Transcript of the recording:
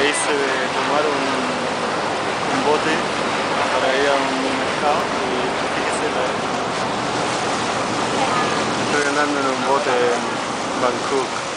hice de tomar un, un bote para ir a un mercado y fíjese la... Estoy andando en un bote en Bangkok.